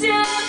Yeah.